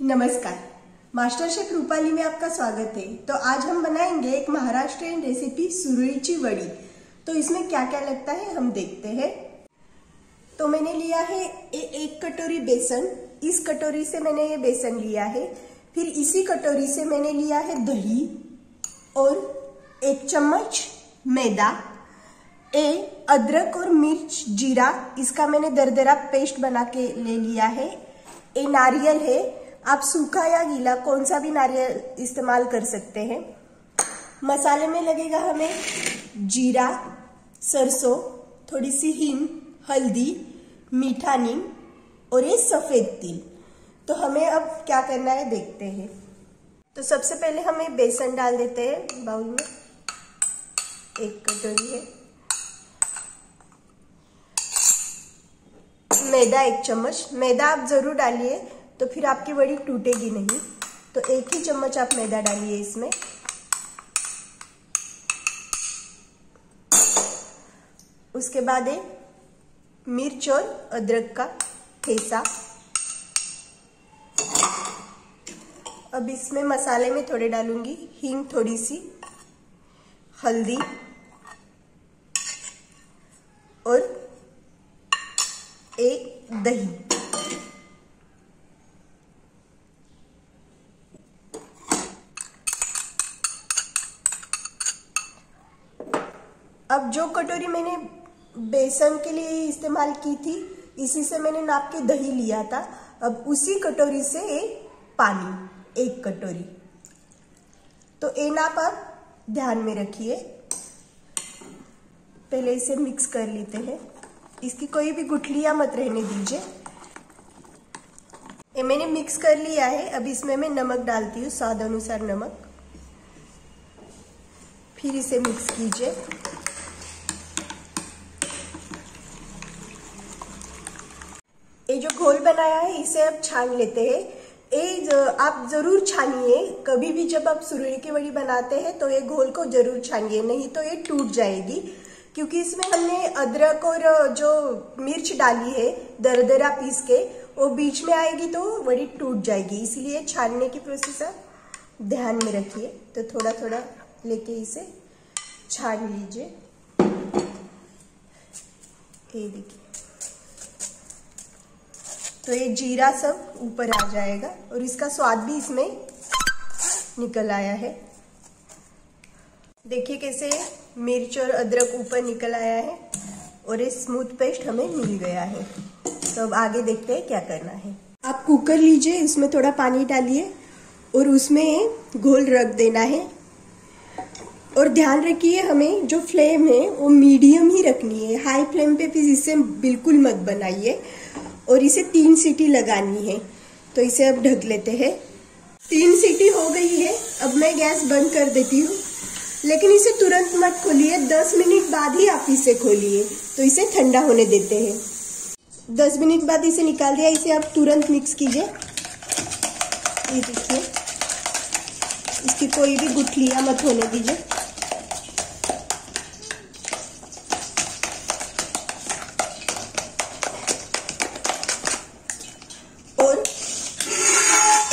नमस्कार। Master chef Rupali में आपका स्वागत है। तो आज हम बनाएँगे एक महाराष्ट्रियन रेसिपी सुरईची वड़ी। तो इसमें क्या क्या लगता है हम देखते हैं। तो मैंने लिया है ए, एक कटोरी बेसन। इस कटोरी से मैंने ये बेसन लिया है। फिर इसी कटोरी से मैंने लिया है दही और एक चम्मच मैदा। ए, अदरक और मिर्च, जीरा, इसका मैंने दरदरा पेस्ट बना के ले लिया है। ए, नारियल है। आप सूखा या गीला कौन सा भी नारियल इस्तेमाल कर सकते हैं। मसाले में लगेगा हमें जीरा, सरसों, थोड़ी सी हींग, हल्दी, मीठा नीम और ये सफ़ेद तिल। तो हमें अब क्या करना है देखते हैं। तो सबसे पहले हमें बेसन डाल देते हैं बाउल में। एक कटोरी है। मैदा एक चम्मच। मैदा आप ज़रूर डालिए तो फिर आपकी वड़ी टूटेगी नहीं। तो एक ही चम्मच आप मैदा डालिए इसमें। उसके बाद एक मिर्च और अदरक का ठेसा। अब इसमें मसाले में थोड़े डालूँगी, हींग थोड़ी सी हल्दी और एक दही। अब जो कटोरी मैंने बेसन के लिए इस्तेमाल की थी, इसी से मैंने नाप के दही लिया था। अब उसी कटोरी से एक पानी, एक कटोरी। तो ये नाप आप ध्यान में रखिए। पहले इसे मिक्स कर लेते हैं। इसकी कोई भी गुठलियाँ मत रहने दीजिए। ये मैंने मिक्स कर लिया है। अब इसमें मैं नमक डालती हूँ, स्वाद अनुसार नमक। फिर इसे मिक्स कीजिए। ये जो घोल बनाया है, इसे अब छान लेते हैं। ये आप ज़रूर छानिए। कभी भी जब आप सुरुई की वड़ी बनाते हैं तो ये घोल को ज़रूर छानिए, नहीं तो ये टूट जाएगी। क्योंकि इसमें हमने अदरक और जो मिर्च डाली है, दरदरा पीस के, वो बीच में आएगी तो वड़ी टूट जाएगी। इसलिए छानने की प्रोसेस आप ध्यान में रखिए। तो थोड़ा थोड़ा लेके इसे छान लीजिए। ये देखिए। तो ये जीरा सब ऊपर आ जाएगा और इसका स्वाद भी इसमें निकल आया है। देखिए कैसे मिर्च और अदरक ऊपर निकल आया है और ये स्मूथ पेस्ट हमें मिल गया है। तो अब आगे देखते हैं क्या करना है। आप कुकर लीजिए, इसमें थोड़ा पानी डालिए और उसमें घोल रख देना है। और ध्यान रखिए, हमें जो फ्लेम है वो मीडियम ही रखनी है। हाई फ्लेम पे फिर इसे बिल्कुल मत बनाइए और इसे तीन सीटी लगानी है। तो इसे अब ढक लेते हैं। तीन सीटी हो गई है। अब मैं गैस बंद कर देती हूँ। लेकिन इसे तुरंत मत खोलिए। दस मिनट बाद ही आप इसे खोलिए। तो इसे ठंडा होने देते हैं। दस मिनट बाद इसे निकाल दिया। इसे आप तुरंत मिक्स कीजिए। ये देखिए। इसकी कोई भी गुठलियाँ मत होने दीजिए। और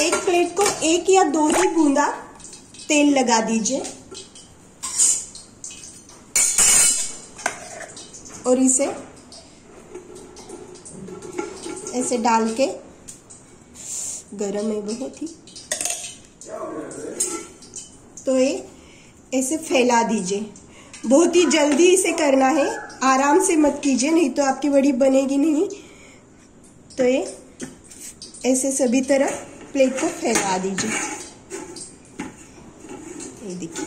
एक प्लेट को एक या दो ही बूंदा तेल लगा दीजिए। और इसे ऐसे डाल के गरम है बहुत ही। तो ये ऐसे फैला दीजिए। बहुत ही जल्दी इसे करना है। आराम से मत कीजिए, नहीं तो आपकी बड़ी बनेगी नहीं। तो ये ऐसे सभी तरह प्लेट को फैला दीजिए। ये देखिए,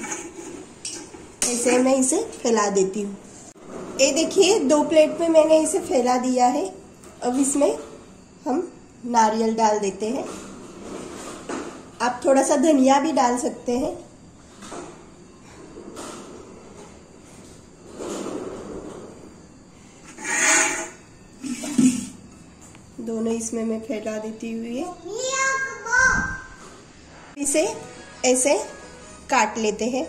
ऐसे मैं इसे फैला देती हूँ। ये देखिए, दो प्लेट में मैंने इसे फैला दिया है। अब इसमें हम नारियल डाल देते हैं। आप थोड़ा सा धनिया भी डाल सकते हैं। दोनों इसमें मैं फैला देती हुई है। इसे ऐसे काट लेते हैं।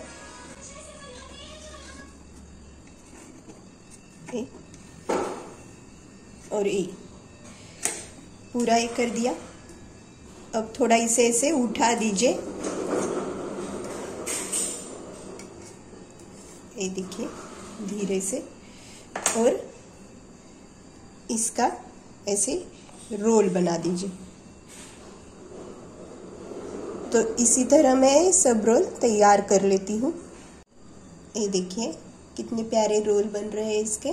और ए पूरा ये कर दिया। अब थोड़ा इसे ऐसे उठा दीजिए। ये देखिए, धीरे से। और इसका ऐसे रोल बना दीजिए। तो इसी तरह मैं सब रोल तैयार कर लेती हूँ। ये देखिए कितने प्यारे रोल बन रहे हैं इसके।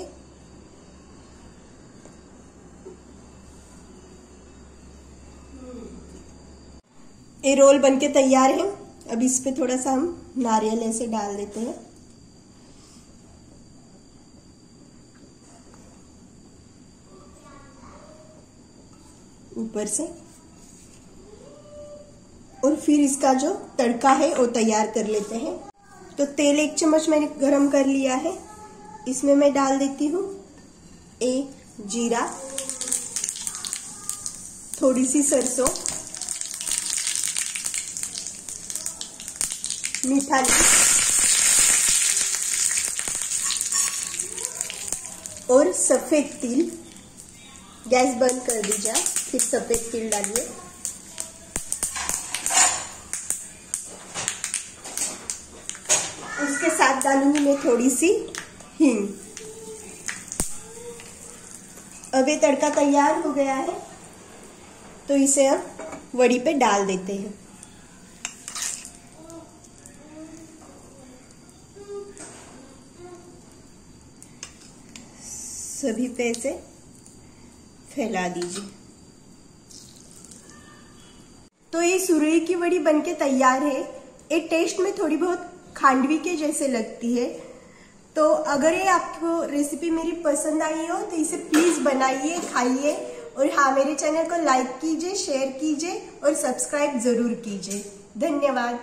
ये रोल बनके तैयार है। अब इस पे थोड़ा सा हम नारियल ऐसे डाल देते हैं। ऊपर से। और फिर इसका जो तड़का है वो तैयार कर लेते हैं। तो तेल एक चम्मच मैंने गरम कर लिया है। इसमें मैं डाल देती हूँ। एक जीरा। थोड़ी सी सरसों। मीठा और सफ़ेद तिल। गैस बंद कर दीजिए फिर सफ़ेद तिल डालिए। डालूँगी मैं थोड़ी सी हींग। अब ये तड़का तैयार हो गया है तो इसे अब वड़ी पे डाल देते हैं। सभी पे फैला दीजिए। तो ये सुरई की वड़ी बनके तैयार है। ये टेस्ट में थोड़ी बहुत खांडवी के जैसे लगती है। तो अगर ये आपको रेसिपी मेरी पसंद आई हो तो इसे प्लीज़ बनाइए, खाइए और हाँ मेरे चैनल को लाइक कीजिए शेयर कीजिए और सब्सक्राइब ज़रूर कीजिए। धन्यवाद।